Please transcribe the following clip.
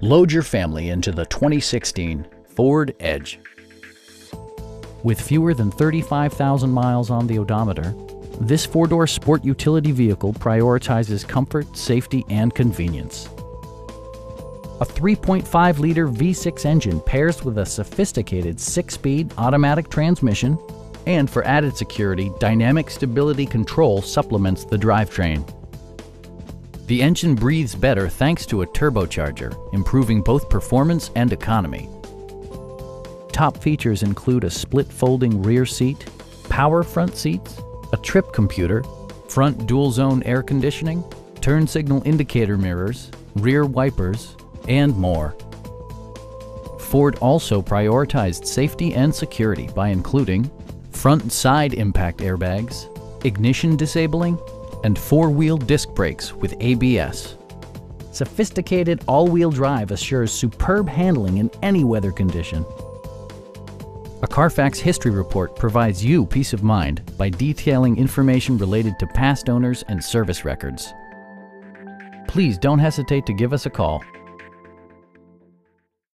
Load your family into the 2016 Ford Edge. With fewer than 35,000 miles on the odometer, this four-door sport utility vehicle prioritizes comfort, safety, and convenience. A 3.5-liter V6 engine pairs with a sophisticated six-speed automatic transmission, and for added security, dynamic stability control supplements the drivetrain. The engine breathes better thanks to a turbocharger, improving both performance and economy. Top features include a split folding rear seat, power front seats, a trip computer, front dual zone air conditioning, turn signal indicator mirrors, rear wipers, and more. Ford also prioritized safety and security by including front side impact airbags, ignition disabling, and four-wheel disc brakes with ABS. Sophisticated all-wheel drive assures superb handling in any weather condition. A Carfax history report provides you peace of mind by detailing information related to past owners and service records. Please don't hesitate to give us a call